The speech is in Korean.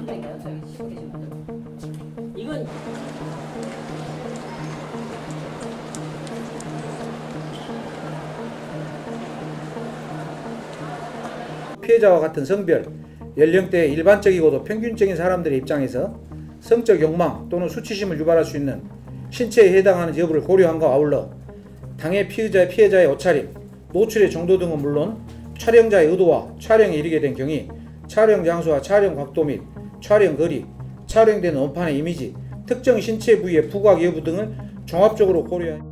혼자니까요. 저희 시골에 계신 이건 피해자와 같은 성별, 연령대의 일반적이고도 평균적인 사람들의 입장에서 성적 욕망 또는 수치심을 유발할 수 있는 신체에 해당하는 여부를 고려한 것 아울러 당해 피의자의 피해자의 옷차림, 노출의 정도 등은 물론 촬영자의 의도와 촬영에 이르게 된 경위, 촬영 장소와 촬영 각도 및 촬영 거리, 촬영되는 원판의 이미지, 특정 신체 부위의 부각 여부 등을 종합적으로 고려한